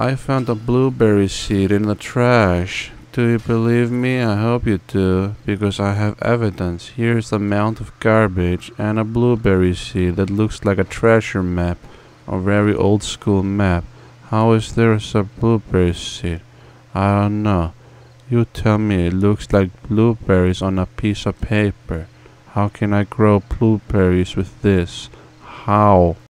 I found a blueberry seed in the trash. Do you believe me? I hope you do, because I have evidence. Here's a mound of garbage and a blueberry seed that looks like a treasure map, a very old school map. How is there a blueberry seed? I don't know. You tell me it looks like blueberries on a piece of paper. How can I grow blueberries with this? How?